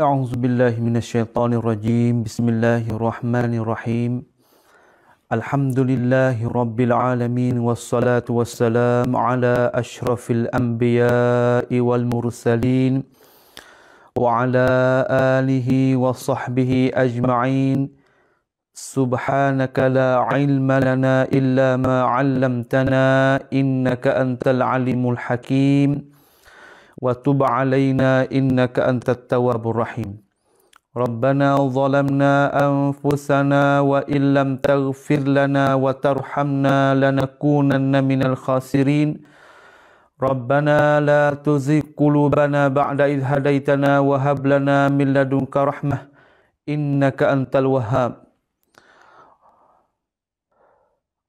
أعوذ بالله من الشيطان الرجيم بسم الله الرحمن الرحيم الحمد لله رب العالمين والصلاة والسلام على أشرف الأنبياء والمرسلين وعلى آله وصحبه أجمعين سبحانك لا علم لنا إلا ما علمتنا إنك أنت العليم الحكيم وتب علينا إنك أنت التواب الرحيم ربنا ظلمنا أنفسنا وإن لم تغفر لنا وترحمنا لنكونن من الخاسرين ربنا لا تزغ قلوبنا بعد إذ هديتنا وهب لنا من لدنك رحمة إنك أنت الوهاب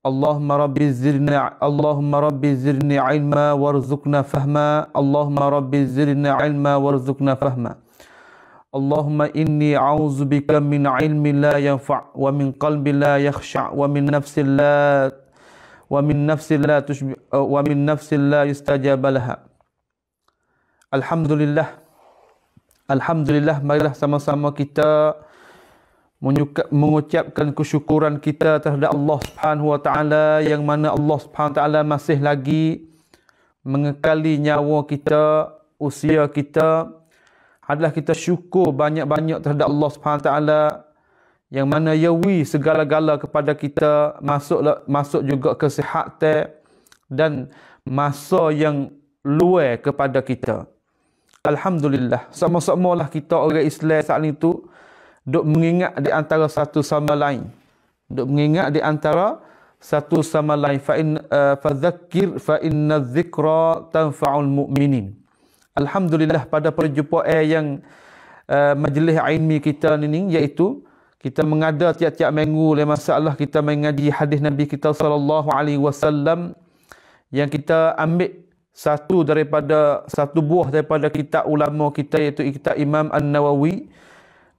اللهم رب زدنا اللهم رب زدني علما وارزقنا فهما اللهم رب زدنا علما وارزقنا فهما اللهم إني أعوذ بك من علم لا ينفع ومن قلب لا يخشع ومن نفس لا ومن نفس لا تشبع ومن نفس لا يستجاب لها الحمد لله الحمد لله marilah sama-sama kita mengucapkan kesyukuran kita terhadap Allah Subhanahu wa taala yang mana Allah Subhanahu wa taala masih lagi mengekali nyawa kita, usia kita adalah kita syukur banyak-banyak terhadap Allah Subhanahu wa taala yang mana yawi segala-gala kepada kita masuk masuk juga kesihatan dan masa yang luar kepada kita. Alhamdulillah. Sama-sama lah kita orang Islam saat itu duk mengingat di antara satu sama lain. Duk mengingat di antara satu sama lain. Fa in uh, fadzakir fa inna dzikra tanfa'ul mu'minin. Alhamdulillah pada perjumpaan yang uh, majlis ilmi kita ini iaitu kita mengada tiap-tiap minggu oleh masalah kita mengaji hadis Nabi kita sallallahu alaihi wasallam yang kita ambil satu daripada satu buah daripada kitab ulama kita iaitu kitab Imam An-Nawawi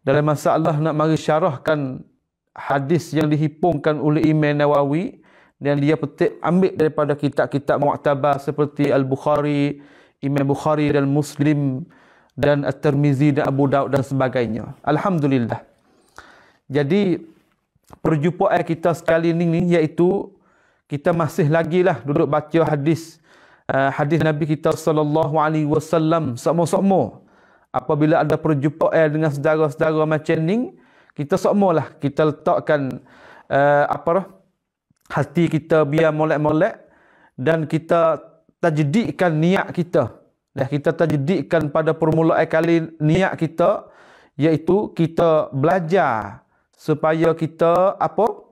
dalam masalah nak mari syarahkan hadis yang dihipungkan oleh Imam Nawawi dan dia petik ambil daripada kitab-kitab mu'tabar seperti Al-Bukhari, Imam Bukhari dan Muslim dan At-Tirmizi dan Abu Daud dan sebagainya. Alhamdulillah. Jadi perjumpaan kita sekali ini ni iaitu kita masih lagi lah duduk baca hadis uh, hadis Nabi kita sallallahu alaihi wasallam sama-sama apabila ada perjumpaan dengan saudara-saudara macam ni kita semualah kita letakkan uh, apa dah hati kita biar molek-molek dan kita tajdidkan niat kita. Dan kita tajdidkan pada permulaan kali niat kita iaitu kita belajar supaya kita apa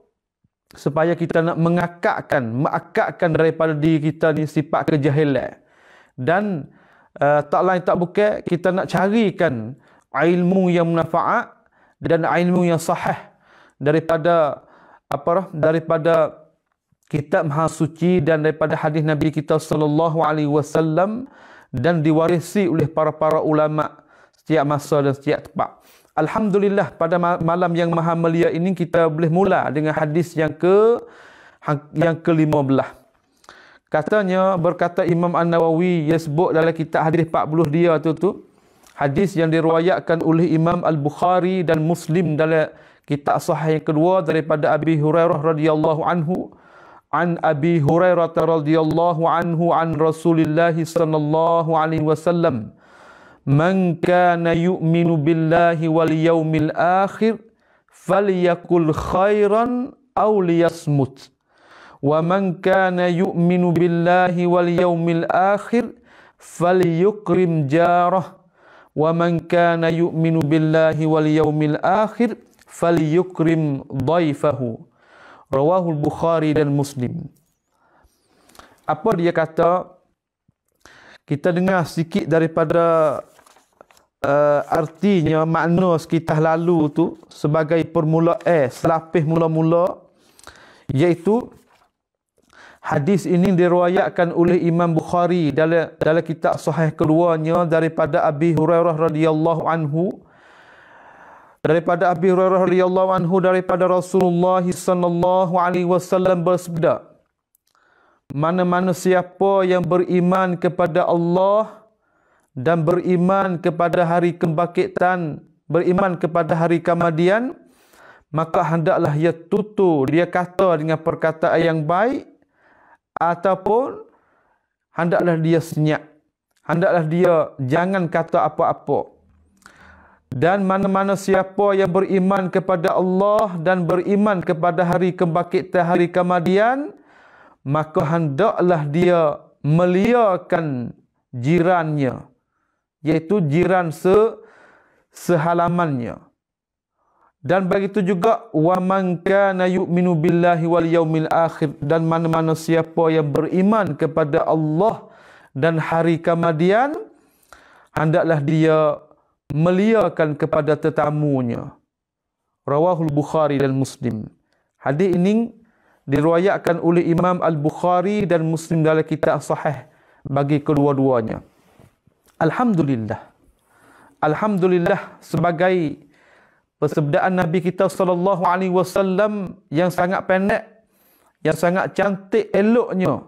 supaya kita nak mengakakkan mengakakkan daripada diri kita ni sifat kejahilan. Dan uh, tak lain tak bukan kita nak carikan ilmu yang manfaat dan ilmu yang sahih daripada apa daripada kitab maha suci dan daripada hadis Nabi kita sallallahu alaihi wasallam dan diwarisi oleh para-para ulama setiap masa dan setiap tempat. Alhamdulillah pada malam yang maha mulia ini kita boleh mula dengan hadis yang ke yang ke-15. Katanya berkata Imam An-Nawawi yang sebut dalam kitab hadis 40 dia tu tu hadis yang diriwayatkan oleh Imam Al-Bukhari dan Muslim dalam kitab sahih yang kedua daripada Abi Hurairah radhiyallahu anhu an Abi Hurairah radhiyallahu anhu an Rasulillah sallallahu alaihi wasallam man kana yu'minu billahi wal yawmil akhir falyakul khairan aw liyasmut ومن كان يؤمن بالله واليوم الآخر فليكرم جاره ومن كان يؤمن بالله واليوم الآخر فليكرم ضيفه bukhari dan muslim. Apa dia kata? Kita dengar sikit daripada uh, artinya makna sekitar lalu tu sebagai permulaan eh, selapis mula-mula iaitu Hadis ini diriwayatkan oleh Imam Bukhari dalam dalam kitab sahih keduanya daripada Abi Hurairah radhiyallahu anhu. Daripada Abi Hurairah radhiyallahu anhu daripada Rasulullah sallallahu alaihi wasallam bersabda Mana-mana siapa yang beriman kepada Allah dan beriman kepada hari kebangkitan, beriman kepada hari kemudian, maka hendaklah ia tutur, dia kata dengan perkataan yang baik ataupun hendaklah dia senyap. Hendaklah dia jangan kata apa-apa. Dan mana-mana siapa yang beriman kepada Allah dan beriman kepada hari kebangkitan hari kemudian, maka hendaklah dia meliakan jirannya iaitu jiran se sehalamannya dan begitu juga wa man kana yu'minu billahi wal yaumil akhir dan mana-mana siapa yang beriman kepada Allah dan hari kemudian hendaklah dia meliakan kepada tetamunya. Rawahul bukhari dan muslim. Hadis ini diriwayatkan oleh Imam Al-Bukhari dan Muslim dalam kitab sahih bagi kedua-duanya. Alhamdulillah. Alhamdulillah sebagai persabdaan Nabi kita sallallahu alaihi wasallam yang sangat pendek, yang sangat cantik eloknya.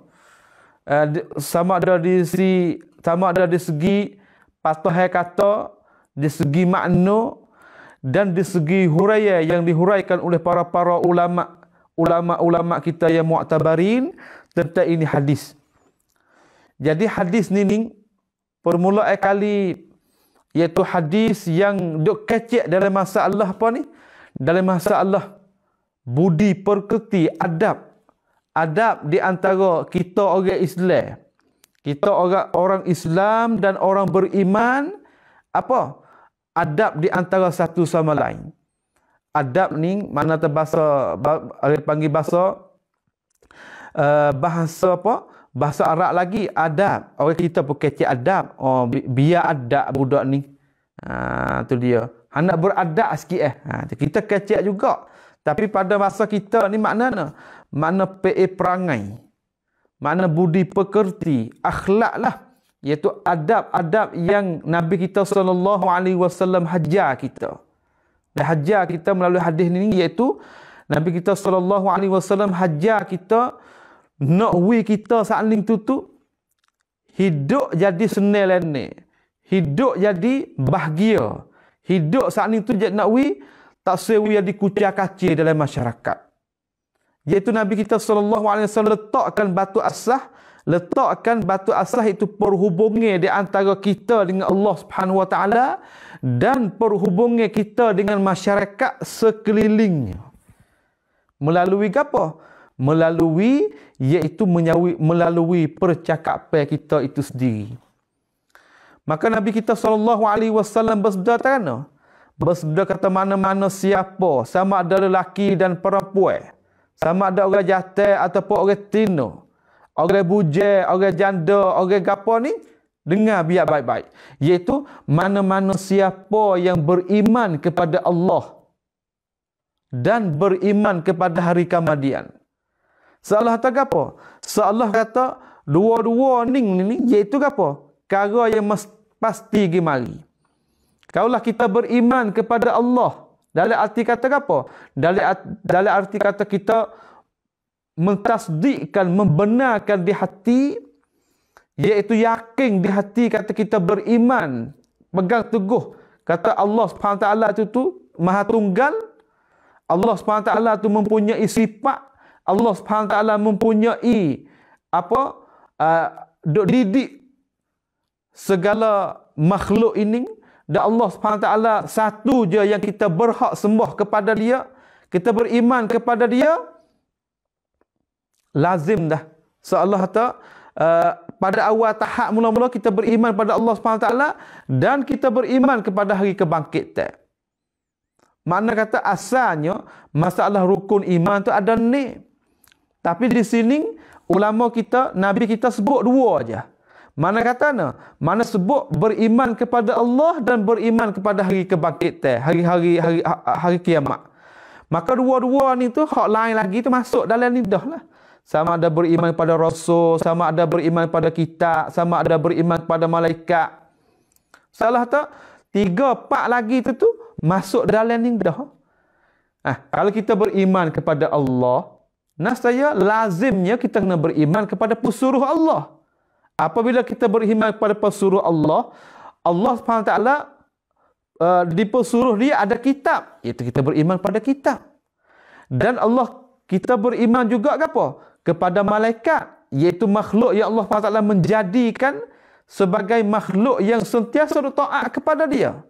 Uh, sama ada di si sama ada di segi patah kata, di segi makna dan di segi huraian yang dihuraikan oleh para-para ulama ulama-ulama kita yang mu'tabarin tentang ini hadis. Jadi hadis ni ni permulaan kali iaitu hadis yang duk kecek dalam masalah apa ni? Dalam masalah budi perketi adab. Adab di antara kita orang Islam. Kita orang orang Islam dan orang beriman apa? Adab di antara satu sama lain. Adab ni mana terbahasa ada panggil bahasa uh, bahasa apa? Bahasa Arab lagi adab. Orang kita pun kecil adab. Oh, bi biar adab budak ni. Ha, tu dia. Hendak beradab sikit eh. Ha, kita kecil juga. Tapi pada masa kita ni makna mana? Makna PA perangai. Makna budi pekerti. Akhlak lah. Iaitu adab-adab yang Nabi kita SAW hajar kita. Dan hajar kita melalui hadis ni iaitu Nabi kita SAW hajar kita nak wi kita saling tutup hidup jadi senil ni hidup jadi bahagia. Hidup saling tu jadi nak wi tak sewi jadi kucing kacir dalam masyarakat. Iaitu Nabi kita sallallahu alaihi wasallam letakkan batu asah letakkan batu asah itu perhubungan di antara kita dengan Allah Subhanahu wa taala dan perhubungan kita dengan masyarakat sekelilingnya. Melalui apa melalui iaitu menyawi, melalui percakapan kita itu sendiri. Maka Nabi kita sallallahu alaihi wasallam bersabda kerana bersabda kata mana-mana siapa sama ada lelaki dan perempuan sama ada orang jatuh ataupun orang tino orang buje orang janda orang gapo ni dengar biar baik-baik. Iaitu mana-mana siapa yang beriman kepada Allah dan beriman kepada hari kemudian Seolah kata apa? Seolah kata dua-dua ni ni iaitu apa? Kara yang mas, pasti pergi mari. Kaulah kita beriman kepada Allah. Dalam arti kata apa? Dalam, dalam arti kata kita mentasdikkan, membenarkan di hati iaitu yakin di hati kata kita beriman pegang teguh kata Allah SWT itu tu maha tunggal Allah SWT itu mempunyai sifat Allah Subhanahu taala mempunyai apa uh, didik segala makhluk ini dan Allah Subhanahu taala satu je yang kita berhak sembah kepada dia kita beriman kepada dia lazim dah so uh, pada awal tahap mula-mula kita beriman pada Allah Subhanahu taala dan kita beriman kepada hari kebangkitan Makna kata asalnya masalah rukun iman tu ada ni. Tapi di sini ulama kita, nabi kita sebut dua aja. Mana kata na? Mana sebut beriman kepada Allah dan beriman kepada hari kebangkitan, hari-hari hari hari kiamat. Maka dua-dua ni tu hak lain lagi tu masuk dalam ni dah lah. Sama ada beriman kepada Rasul, sama ada beriman kepada kitab, sama ada beriman kepada malaikat. Salah tak? Tiga, empat lagi tu tu masuk dalam ni dah. Ah, kalau kita beriman kepada Allah, Nasaya lazimnya kita kena beriman kepada pesuruh Allah. Apabila kita beriman kepada pesuruh Allah, Allah SWT uh, dipersuruh dia ada kitab. Iaitu kita beriman pada kitab. Dan Allah kita beriman juga ke apa? Kepada malaikat. Iaitu makhluk yang Allah SWT menjadikan sebagai makhluk yang sentiasa taat kepada dia.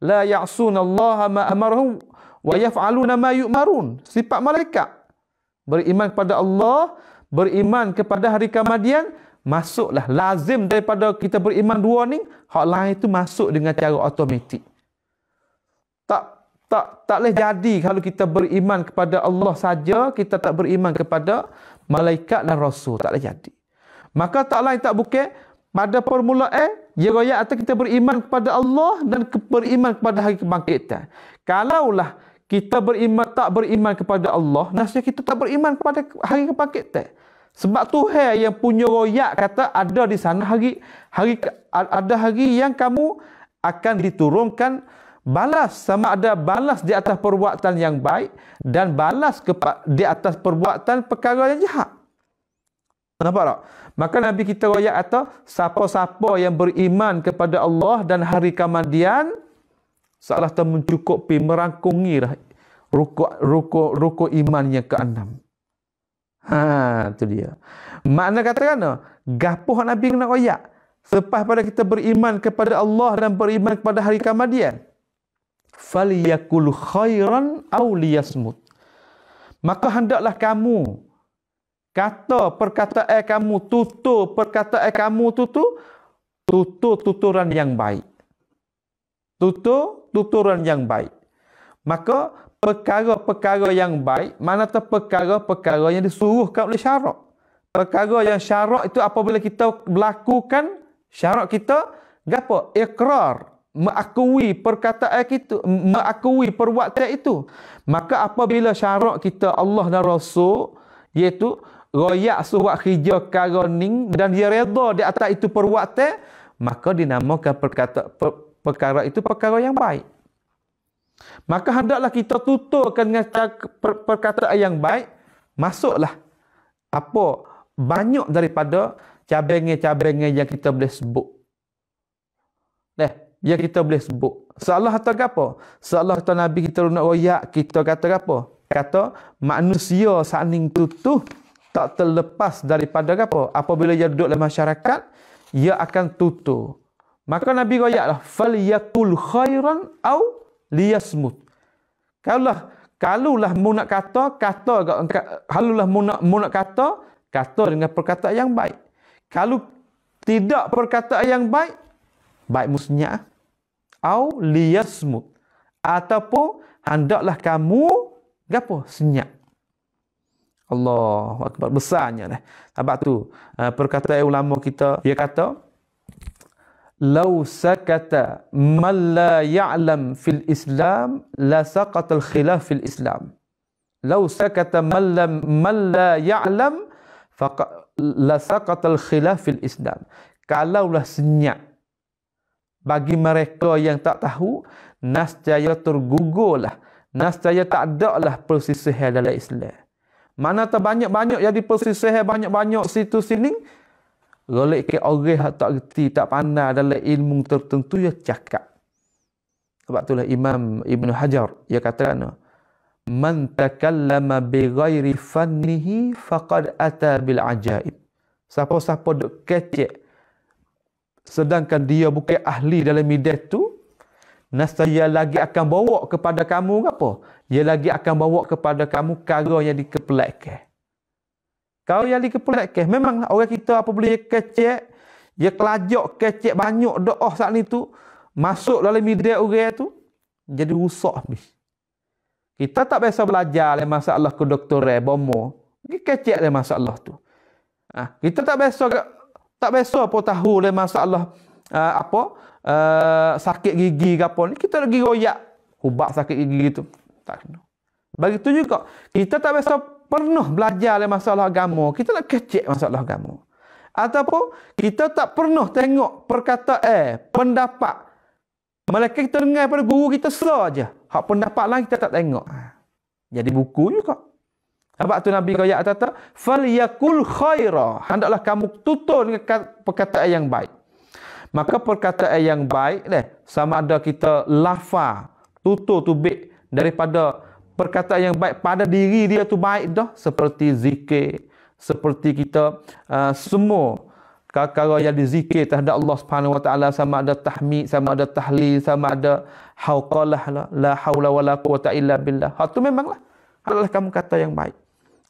La ya'sunallaha ma amarahum wa yaf'aluna ma yu'marun. Sifat malaikat. Beriman kepada Allah, beriman kepada hari kemudian, masuklah. Lazim daripada kita beriman dua ni hak lain itu masuk dengan cara automatik. Tak tak tak boleh jadi kalau kita beriman kepada Allah saja kita tak beriman kepada malaikat dan rasul. Tak boleh jadi. Maka tak lain tak bukan pada permulaan ya raya atau kita beriman kepada Allah dan beriman kepada hari kebangkitan. Kalaulah kita beriman tak beriman kepada Allah nasihat kita tak beriman kepada hari kebangkitan sebab Tuhan yang punya royak kata ada di sana hari hari ada hari yang kamu akan diturunkan balas sama ada balas di atas perbuatan yang baik dan balas di atas perbuatan perkara yang jahat. Nampak tak? Maka Nabi kita royak kata siapa-siapa yang beriman kepada Allah dan hari kemudian seolah tak mencukupi merangkungi rukuk rukuk rukuk iman yang keenam. Ha, tu dia. Makna kata kan? Gapoh Nabi kena royak. Selepas pada kita beriman kepada Allah dan beriman kepada hari kemudian. Faliyakul khairan aw liyasmut. Maka hendaklah kamu kata perkataan kamu tutur perkataan kamu tutur tutur tuturan yang baik. Tutur tuturan yang baik. Maka perkara-perkara yang baik, mana tu perkara-perkara yang disuruhkan oleh syarak. Perkara yang syarak itu apabila kita melakukan syarak kita, apa? Ikrar, mengakui perkataan kita, mengakui perbuatan itu. Maka apabila syarak kita Allah dan Rasul, iaitu royak surat kerja karoning dan dia reda di atas itu perbuatan, maka dinamakan perkata, per, perkara itu perkara yang baik. Maka hendaklah kita tuturkan dengan perkataan yang baik. Masuklah apa banyak daripada cabang-cabang yang kita boleh sebut. Nah, yang kita boleh sebut. Seolah kata apa? Seolah kata Nabi kita nak royak, kita kata apa? Kata manusia saning tutuh tak terlepas daripada apa? Apabila dia duduk dalam masyarakat, ia akan tutuh. Maka Nabi royaklah fal yakul khairan au liyasmut. Kalaulah kalaulah mu nak kata, kata kalaulah mu nak mu nak kata, kata dengan perkataan yang baik. Kalau tidak perkataan yang baik, baik musnya au liyasmut. Ataupun hendaklah kamu gapo senyap. Allah akbar besarnya dah. Sebab tu uh, perkataan ulama kita dia kata Lau sakata man la ya'lam fil Islam la saqata al khilaf fil Islam. Lau sakata man la man la ya'lam la saqata al khilaf fil Islam. Kalaulah senyap bagi mereka yang tak tahu, nascaya tergugurlah. Nascaya tak ada lah persisihan dalam Islam. Mana tak banyak-banyak jadi persisihan banyak-banyak situ sini, Golek ke orang tak reti, tak pandai dalam ilmu tertentu, ya cakap. Sebab itulah Imam Ibn Hajar, ia kata kan, Man takallama bi ghairi fannihi faqad ata bil ajaib. Siapa-siapa duk kecek, sedangkan dia bukan ahli dalam bidang tu, nasaya lagi akan bawa kepada kamu apa? Dia lagi akan bawa kepada kamu kara yang dikepelakkan. Kau yang dikepulakkan. Memang orang kita apa boleh kecek, dia kelajak kecek banyak doa saat ni tu, masuk dalam media orang tu, jadi rusak habis. Kita tak biasa belajar le masalah ke doktor eh, bomo. Kita kecek le masalah tu. Ha, kita tak biasa tak biasa apa tahu le masalah uh, apa uh, sakit gigi ke apa ni. Kita lagi royak ubat sakit gigi tu. Tak kena. Bagi tu juga, kita tak biasa pernah belajar dalam masalah agama, kita nak kecek masalah agama. Ataupun kita tak pernah tengok perkataan, eh, pendapat. Mereka kita dengar pada guru kita saja. Hak pendapat lain kita tak tengok. Ha. Jadi buku juga. Sebab tu Nabi kaya kata, "Fal yakul khaira." Hendaklah kamu tutur dengan perkataan yang baik. Maka perkataan yang baik deh sama ada kita lafa tutur tubik daripada perkataan yang baik pada diri dia tu baik dah seperti zikir seperti kita uh, semua perkara yang dizikir terhadap Allah Subhanahu Wa Taala sama ada tahmid sama ada tahlil sama ada hauqalah la, la haula wala quwata illa billah. Hak tu memanglah adalah kamu kata yang baik.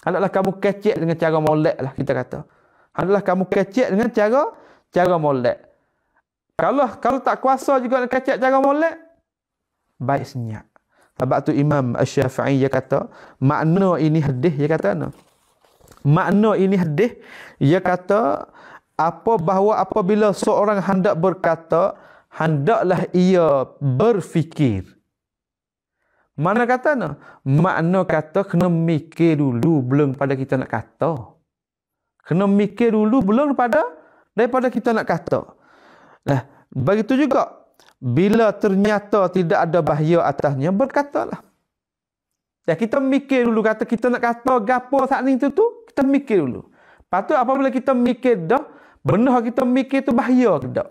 Adalah kamu kecek dengan cara molek lah kita kata. Adalah kamu kecek dengan cara cara molek. Kalau kalau tak kuasa juga nak kecek cara molek baik senyap. Sebab tu Imam Asy-Syafi'i dia kata makna ini hadis dia kata no. Makna ini hadis dia kata apa bahawa apabila seorang hendak berkata hendaklah ia berfikir. Mana kata no? Makna kata kena mikir dulu belum pada kita nak kata. Kena mikir dulu belum pada daripada kita nak kata. Nah begitu juga bila ternyata tidak ada bahaya atasnya berkatalah ya kita mikir dulu kata kita nak kata gapo saat ni tu tu kita mikir dulu Patut apabila kita mikir dah Benda kita mikir tu bahaya ke tak?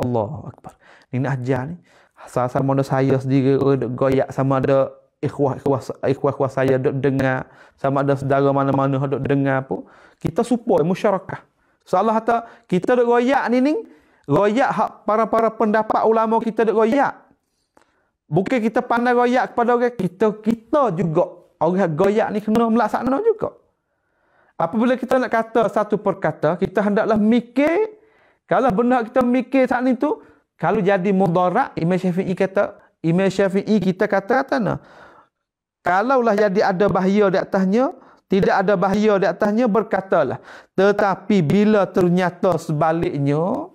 Allah Akbar. Ni nak ajar ni. Sama ada saya sendiri duk goyak sama ada ikhwah-ikhwah ikhwah saya duk dengar sama ada saudara mana-mana duk dengar pun kita support musyarakah. Soalah kata kita duk goyak ni ni goyak hak para-para pendapat ulama kita duk goyak. Bukan kita pandai goyak kepada orang kita kita juga orang goyak ni kena melaksanakan juga. Apabila kita nak kata satu perkata, kita hendaklah mikir. Kalau benar kita mikir saat itu, kalau jadi mudarat, Imam Syafi'i kata, Imam Syafi'i kita kata kata nah. Kalaulah jadi ada bahaya di atasnya, tidak ada bahaya di atasnya, berkatalah. Tetapi bila ternyata sebaliknya,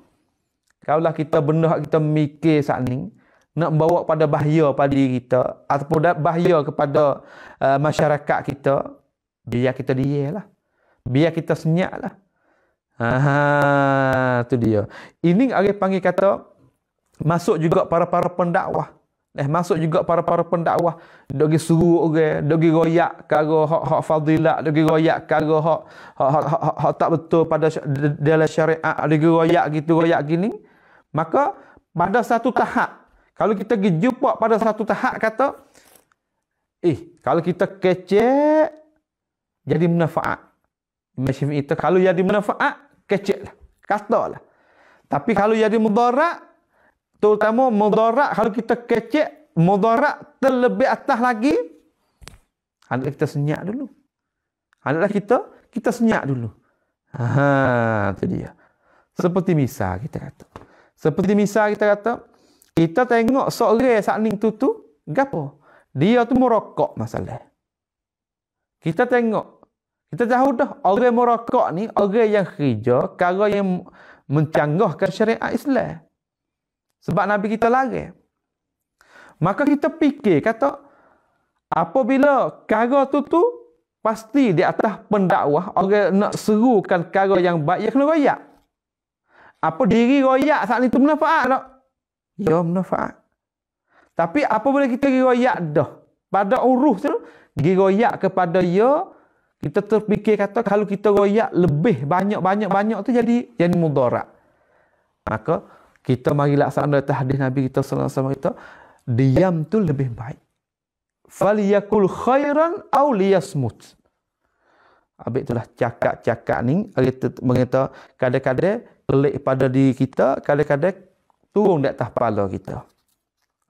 kalaulah kita benar kita mikir saat ini, nak bawa pada bahaya pada diri kita, ataupun bahaya kepada uh, masyarakat kita, biar kita dia lah. Biar kita senyap lah. Ha, tu dia. Ini orang panggil kata, masuk juga para-para pendakwah. Eh, masuk juga para-para pendakwah. Dogi suruh orang, dogi royak karo hak hak fadilat, dogi royak karo hak, hak, hak tak betul pada dalam syariat, dogi royak gitu, royak gini. Maka pada satu tahap, kalau kita pergi jumpa pada satu tahap kata, eh, kalau kita kecek, jadi manfaat. Imam itu kalau jadi manfaat, kecil lah. Kata lah. Tapi kalau jadi mudarat, terutama mudarat, kalau kita kecil, mudarat terlebih atas lagi, hendaklah kita senyap dulu. Hendaklah kita, kita senyap dulu. Ha, itu dia. Seperti misal kita kata. Seperti misal kita kata, kita tengok seorang saat ni tu tu, gapo? Dia tu merokok masalah. Kita tengok kita tahu dah orang merokok ni orang yang kerja cara yang mencanggahkan syariat Islam. Sebab Nabi kita lari. Maka kita fikir kata apabila cara tu tu pasti di atas pendakwah orang nak serukan cara yang baik ya kena royak. Apa diri royak saat itu manfaat tak? Ya manfaat. Tapi apabila kita royak dah pada uruh tu royak kepada ya kita terfikir kata kalau kita royak lebih banyak-banyak-banyak tu jadi jadi mudarat. Maka kita mari laksana hadis Nabi kita sallallahu alaihi kita diam tu lebih baik. Faliyakul khairan aw liyasmut. Habis itulah cakap-cakap ni kita mengata kadang-kadang pelik pada diri kita, kadang-kadang turun di atas kepala kita.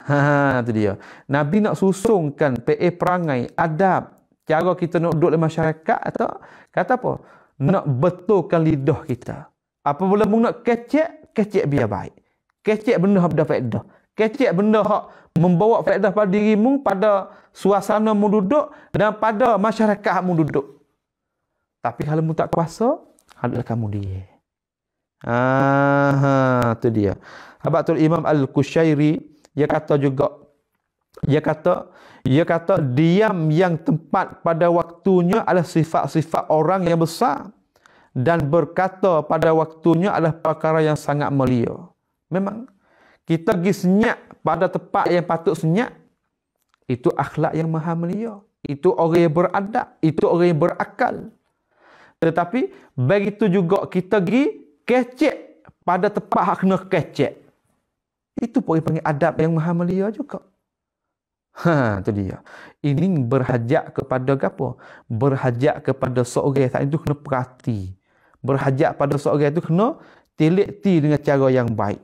Ha, tu dia. Nabi nak susungkan PA perangai, adab, cara kita nak duduk dalam masyarakat atau kata apa? Nak betulkan lidah kita. Apabila mu nak kecek, kecek biar baik. Kecek benda yang faedah. Kecek benda yang membawa faedah pada dirimu, pada suasana mu duduk dan pada masyarakat mu duduk. Tapi kalau mu tak kuasa, adalah kamu dia. Ah, tu dia. Habatul Imam Al-Kushairi, dia kata juga, dia kata, ia kata diam yang tempat pada waktunya adalah sifat-sifat orang yang besar dan berkata pada waktunya adalah perkara yang sangat mulia. Memang kita pergi senyap pada tempat yang patut senyap itu akhlak yang maha mulia. Itu orang yang beradab, itu orang yang berakal. Tetapi begitu juga kita pergi kecek pada tepat hak kena kecek. Itu pun panggil adab yang maha mulia juga. Ha, tu dia. Ini berhajat kepada apa? Berhajat kepada seorang saat itu kena perhati. Berhajat pada seorang itu kena teliti dengan cara yang baik.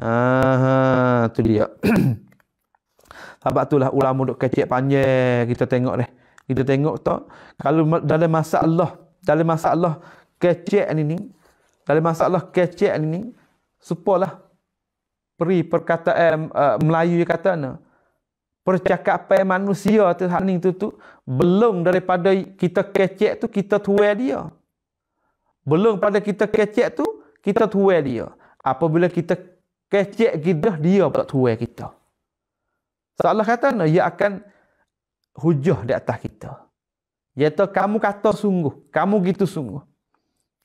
Ha, tu dia. Sebab itulah ulama duk kecek panjang kita tengok deh. Kita tengok tu kalau dalam masalah dalam masalah kecek ni ni dalam masalah kecek ni ni supalah peri perkataan uh, Melayu kata ni percakapan manusia tu ni tu tu belum daripada kita kecek tu kita tuai dia. Belum pada kita kecek tu kita tuai dia. Apabila kita kecek gidah dia pula tuai kita. Allah kata no, ia akan hujah di atas kita. Iaitu kamu kata sungguh, kamu gitu sungguh.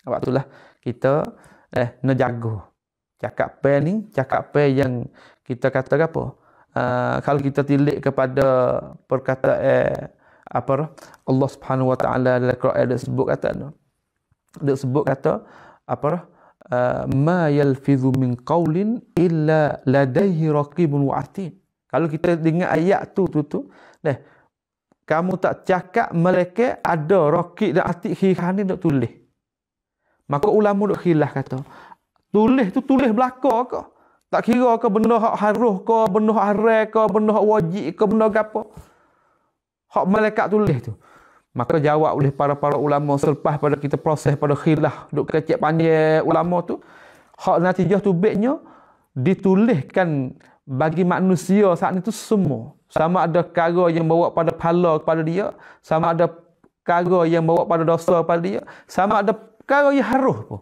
Sebab itulah kita eh nak jaga. Cakap pe ni, cakap pe yang kita kata apa? uh, kalau kita tilik kepada perkataan eh, apa Allah Subhanahu Wa Taala dalam Quran ada sebut kata no. Dia sebut kata apa uh, ma yalfizu min qaulin illa ladaihi raqibun wa atid. Kalau kita dengar ayat tu tu tu, deh kamu tak cakap mereka ada raqib dan atid khirani nak tulis. Maka ulama duk khilah kata, tulis tu tulis belaka ke? Tak kira ke benda hak haruh ke, benda hak haram ke, benda hak wajib ke, benda apa. Hak malaikat tulis tu. Maka jawab oleh para-para ulama selepas pada kita proses pada khilah, duk kecek panjang ulama tu, hak natijah tu baiknya dituliskan bagi manusia saat itu semua. Sama ada perkara yang bawa pada pala kepada dia, sama ada perkara yang bawa pada dosa kepada dia, sama ada perkara yang haruh pun.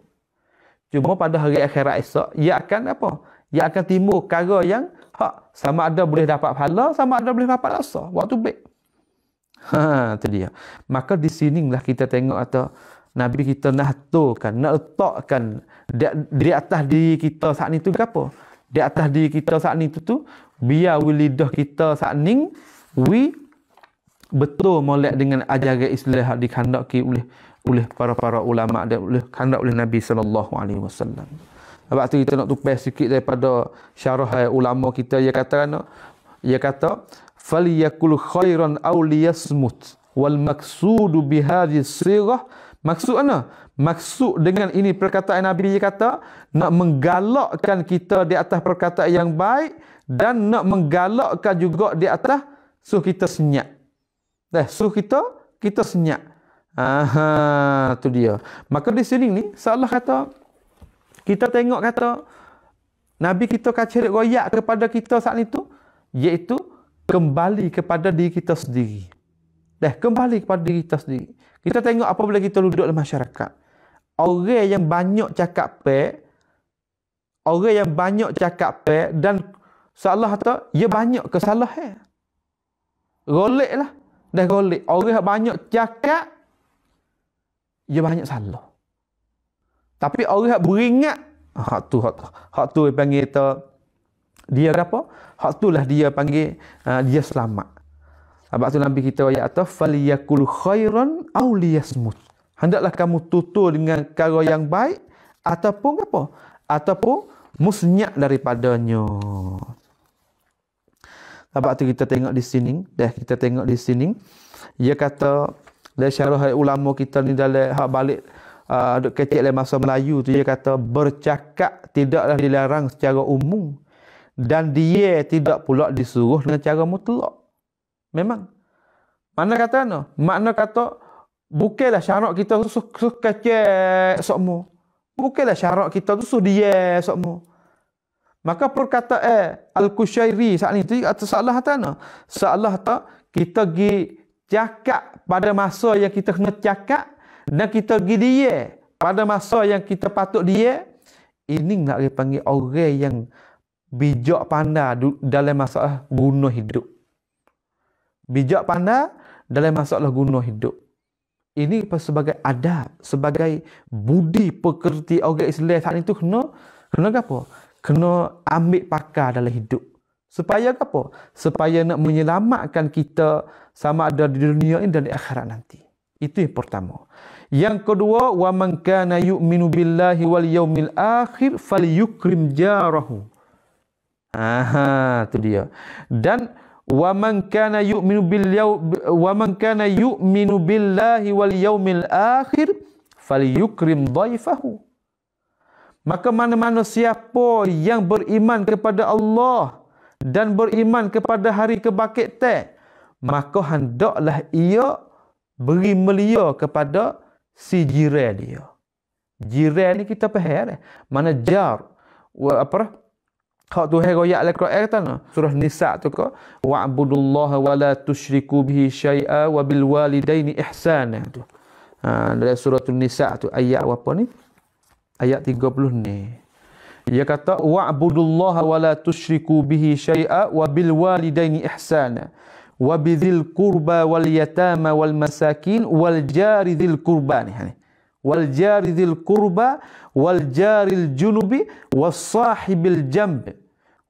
Cuma pada hari akhirat esok, ia akan apa? yang akan timbul perkara yang hak sama ada boleh dapat pahala sama ada boleh dapat dosa waktu baik ha tu dia maka di sinilah kita tengok atau nabi kita nak aturkan nak letakkan di, di atas diri kita saat itu apa di atas diri kita saat itu tu biar lidah kita ni we betul molek dengan ajaran Islam dikandaki oleh oleh para-para ulama dan oleh kandak oleh Nabi sallallahu alaihi wasallam. Sebab tu kita nak tupai sikit daripada syarah ulama kita. Dia kata kan dia kata faliyakul khairan aw liyasmut wal maqsudu bi hadhihi sirah maksud mana? Maksud dengan ini perkataan nabi dia kata nak menggalakkan kita di atas perkataan yang baik dan nak menggalakkan juga di atas suruh kita senyap dah suruh kita kita senyap aha tu dia maka di sini ni salah kata kita tengok kata Nabi kita kacir royak kepada kita saat itu iaitu kembali kepada diri kita sendiri. Dah kembali kepada diri kita sendiri. Kita tengok apabila kita duduk dalam masyarakat. Orang yang banyak cakap pe orang yang banyak cakap pe dan Salah tak? Ia banyak kesalahan. Golek lah. Dah golek. Orang yang banyak cakap, ia banyak salah. Tapi orang yang beringat, hak tu, hak tu, hak tu panggil tu, dia apa? Hak tu lah dia panggil, uh, dia selamat. Sebab tu Nabi kita ayat tu, فَلْيَكُلْ خَيْرًا أَوْ liyasmut Hendaklah kamu tutur dengan cara yang baik, ataupun apa? Ataupun, musnyak daripadanya. Sebab tu kita tengok di sini, dah kita tengok di sini, dia kata, dari syarah ulama kita ni dalam hak balik uh, duk kecil dalam masa Melayu tu dia kata bercakap tidaklah dilarang secara umum dan dia tidak pula disuruh dengan cara mutlak. Memang. Mana kata no? Makna kata bukanlah syarat kita tu suka kecil sokmo. Bukanlah syarat kita suruh dia sokmo. Maka perkataan eh, Al-Kushairi saat ini atas salah tak no? Salah tak kita pergi cakap pada masa yang kita kena cakap dan kita pergi dia pada masa yang kita patut dia ini nak dipanggil orang yang bijak pandai dalam masalah guna hidup. Bijak pandai dalam masalah guna hidup. Ini sebagai adab sebagai budi pekerti orang Islam saat itu kena kena apa kena ambil pakar dalam hidup supaya apa supaya nak menyelamatkan kita sama ada di dunia ini dan di akhirat nanti Itu yang pertama. Yang kedua, wa man kana yu'minu billahi wal yaumil akhir falyukrim jarahu. Aha, tu dia. Dan wa man kana yu'minu bil wa man kana yu'minu billahi wal yaumil akhir falyukrim dhaifahu. Maka mana-mana siapa yang beriman kepada Allah dan beriman kepada hari kebangkitan, maka hendaklah ia beri melia kepada si jiran dia. Jiran ni kita faham eh? Mana jar apa Hak tu hai royak al Quran kata surah Nisa tu ko wa'budullaha wa la tusyriku bihi syai'a wa bil walidaini ihsana tu. Ha dalam surah Nisa tu ayat apa ni? Ayat 30 ni. Dia kata wa'budullaha wa la tusyriku bihi syai'a wa bil walidaini ihsana wa bidzil qurba wal yatama wal masakin wal jari dzil qurba. Ni wal jari dzil qurba wal jaril junubi was sahibil jamb.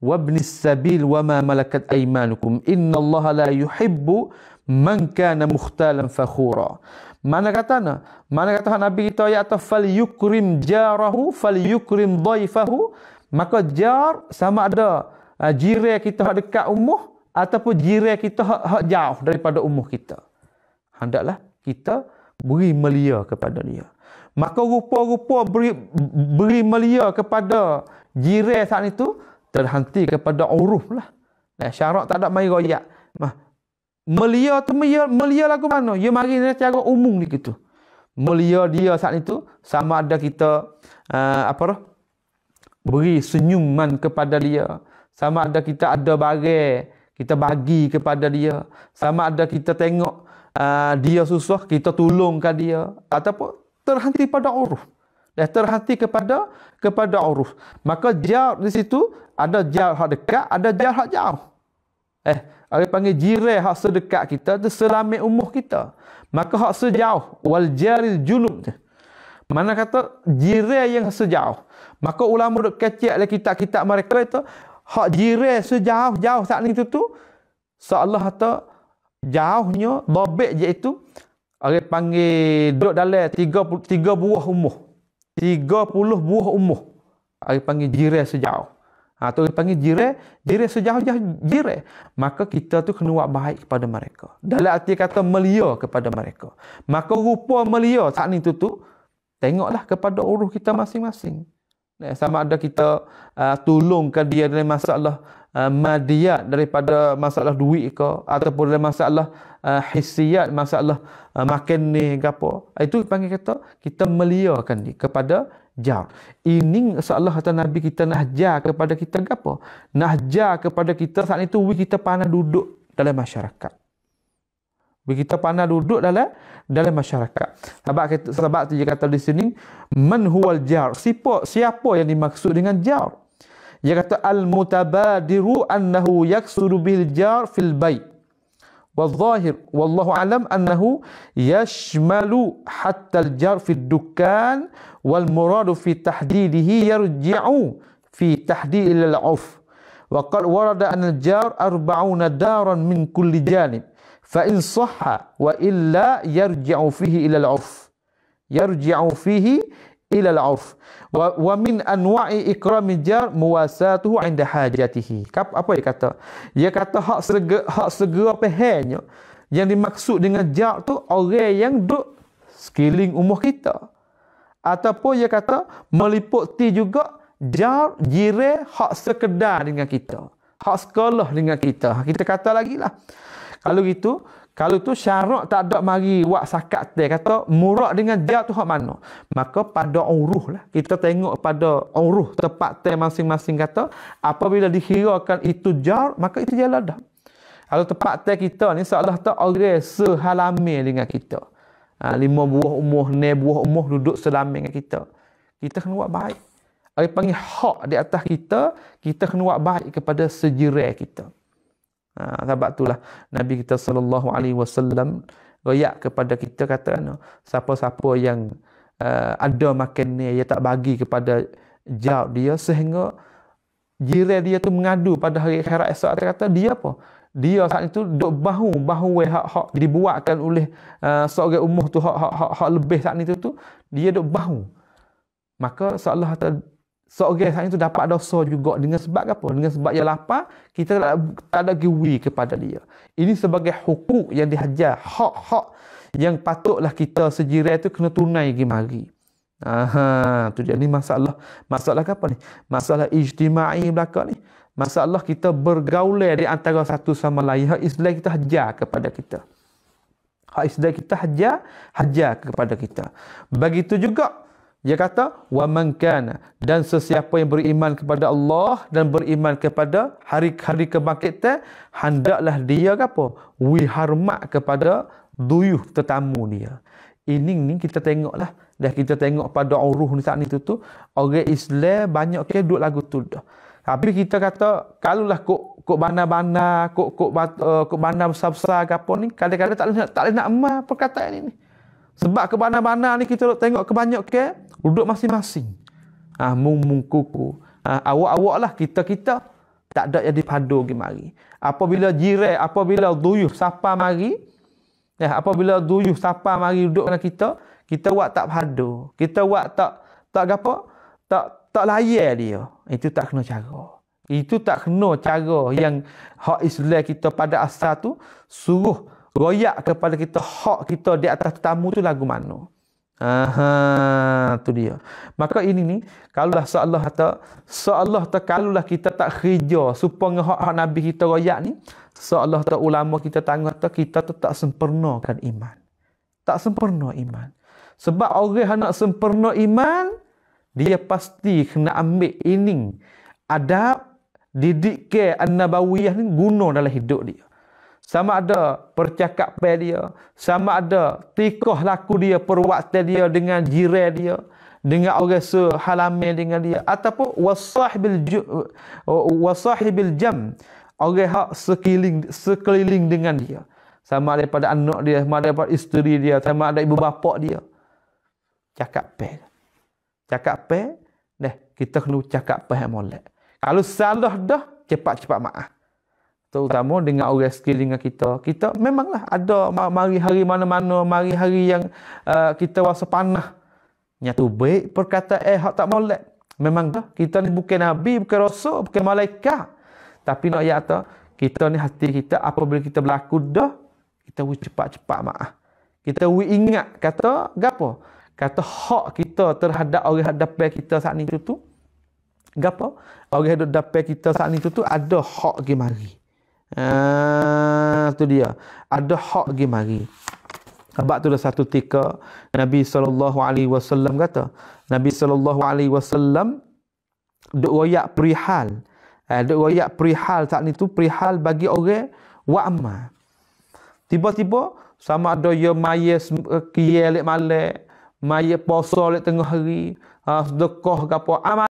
Wabni sabil wa ma malakat aymanukum. Innallaha la yuhibbu man kana mukhtalan fakhura. Mana kata na mana kata nabi kita ayat fal yukrim jarahu fal yukrim dhaifahu. Maka jar sama ada uh, jiran kita dekat umuh ataupun jiran kita hak, hak jauh daripada umuh kita. Hendaklah kita beri melia kepada dia. Maka rupa-rupa beri, beri melia kepada jiran saat itu terhenti kepada uruf lah. Syarat tak ada mai royak. Melia tu melia, melia lagu mana? Ya mari ni cara umum ni gitu. Melia dia saat itu sama ada kita uh, apa dah? Beri senyuman kepada dia. Sama ada kita ada barang kita bagi kepada dia. Sama ada kita tengok uh, dia susah, kita tolongkan dia. Ataupun terhenti pada uruf. Dah terhenti kepada kepada uruf. Maka jar di situ ada jar hak dekat, ada jar hak jauh. Eh, orang panggil jiran hak sedekat kita tu selami umuh kita. Maka hak sejauh wal jaril junub tu. Mana kata jiran yang sejauh. Maka ulama duk kecek dalam kitab-kitab mereka itu hak jiran sejauh-jauh saat ni tu tu seolah kata jauhnya dobek je itu orang panggil duduk dalam tiga, tiga buah umuh. Tiga puluh buah umuh. Orang panggil jiran sejauh ha, panggil jiran, jiran sejauh-jauh jiran, maka kita tu kena buat baik kepada mereka. Dalam arti kata melia kepada mereka. Maka rupa melia saat ni tu tu, tengoklah kepada uruh kita masing-masing. Sama ada kita uh, tolongkan dia dalam masalah uh, madiat daripada masalah duit ke ataupun dalam masalah uh, hisiat, masalah uh, makan ni ke apa. Itu panggil kata kita meliakan dia kepada jar. Ini seolah kata Nabi kita nak jar kepada kita ke apa? Nak jar kepada kita saat itu kita pandai duduk dalam masyarakat. Kita pandai duduk dalam dalam masyarakat. Sebab kata, sebab tu dia kata di sini man huwal jar. Siapa siapa yang dimaksud dengan jar? Dia kata al mutabadiru annahu yaksudu bil jar fil bait. والظاهر والله أعلم أنه يشمل حتى الجار في الدكان wal muradu fi tahdidihi yarji'u fi tahdidil al-'uf wa qad warada an al-jar 40 daran min kulli janib. Fa in sahha wa illa yarji'u fihi ila al-'uf. Yarji'u fihi ila al-'urf wa, wa min anwa'i ikrami jar muwasatuhu 'inda hajatihi. Kap, apa dia kata? Dia kata hak segera hak segera pehenya yang dimaksud dengan jar tu orang yang duk sekeliling umur kita. Ataupun dia kata meliputi juga jar jire hak sekedar dengan kita. Hak sekolah dengan kita. Kita kata lagi lah. Kalau gitu, kalau tu syarat tak ada mari wak sakat teh kata murak dengan dia tu hak mana? Maka pada uruh lah. Kita tengok pada uruh tepat teh masing-masing kata apabila dikirakan itu jar maka itu jalan dah. Kalau tepat teh kita ni seolah tak orang sehalame dengan kita. Ha, lima buah umuh, ne buah umuh duduk selama dengan kita. Kita kena buat baik. Orang panggil hak di atas kita, kita kena buat baik kepada sejirai kita. Ha, sebab itulah Nabi kita sallallahu alaihi wasallam royak kepada kita kata siapa-siapa yang uh, ada makan ni dia tak bagi kepada jauh dia sehingga jiran dia tu mengadu pada hari akhirat esok dia kata dia apa dia saat itu duk bahu bahu hak hak dibuatkan oleh uh, seorang umur tu hak hak lebih saat itu tu dia duk bahu. Maka seolah seorang saat itu dapat dosa juga. Dengan sebab apa? Dengan sebab dia lapar kita tak, tak ada giwi kepada dia. Ini sebagai hukuk yang dihajar. Hak-hak yang patutlah kita sejirai itu kena tunai pergi mari. Aha, tu dia ni masalah masalah apa ni? Masalah ijtimai belakang ni Masalah kita bergaul di antara satu sama lain. Hak Islam kita hajar kepada kita. Hak Islam kita hajar, hajar kepada kita. Begitu juga dia kata wa man kana dan sesiapa yang beriman kepada Allah dan beriman kepada hari-hari kebangkitan hendaklah dia apa? Wi hormat kepada duyuh tetamu dia. Ini ni kita tengoklah dah kita tengok pada uruh ni saat ni tu tu orang Islam banyak ke duduk lagu tu dah. Tapi kita kata kalaulah kok kok bana-bana, kok kok uh, kok bana besar-besar ke apa ni, kadang-kadang tak nak tak nak emas perkataan ini. Sebab ke bana-bana ni kita tengok kebanyak ke duduk masing-masing. Ah mung mung kuku. Ah awak-awak lah kita-kita tak ada jadi padu pergi mari. Apabila jirai, apabila duyuh siapa mari, ya apabila duyuh siapa mari duduk dengan kita, kita buat tak padu. Kita buat tak tak apa? Tak tak layak dia. Itu tak kena cara. Itu tak kena cara yang hak Islam kita pada asal tu suruh royak kepada kita hak kita di atas tetamu tu lagu mana. Aha, tu dia. Maka ini ni, kalaulah seolah kata, seolah tak kalaulah kita tak kerja supaya hak, hak Nabi kita royak ni, seolah tak ulama kita tanggung kata kita tu tak sempurnakan iman. Tak sempurna iman. Sebab orang yang nak sempurna iman, dia pasti kena ambil ini. Adab didik ke an-nabawiyah ni guna dalam hidup dia. Sama ada percakapan dia. Sama ada tikoh laku dia perbuatan dia dengan jiran dia dengan orang sehalame dengan dia. Ataupun wasahibil wasahibil jam. Orang hak sekeliling sekeliling dengan dia. Sama ada pada anak dia sama ada pada isteri dia sama ada ibu bapa dia. Cakap pen Cakap apa? Dah, kita kena cakap apa yang molek. Kalau salah dah, cepat-cepat maaf. Terutama dengan orang sekeliling kita. Kita memanglah ada mari hari mana-mana, mari hari yang uh, kita rasa panah. Nyatu baik perkataan eh hak tak molek. Memang dah, kita ni bukan nabi, bukan rasul, bukan malaikat. Tapi nak ya kita ni hati kita apabila kita berlaku dah, kita cepat-cepat maaf. Kita ingat kata gapo? Kata hak kita terhadap orang hadapan kita saat ni tu tu gapo? Orang hadapan kita saat ni tu tu ada hak gi mari. Ah tu dia. Ada hak gi mari. Sebab tu dah satu tika Nabi sallallahu alaihi wasallam kata Nabi sallallahu alaihi wasallam duk royak perihal. Eh duk royak perihal saat ni tu perihal bagi orang wa'ma tiba-tiba sama ada ya mayas kiyel malek maya poso lek tengah hari ha sedekah ke apa. Amal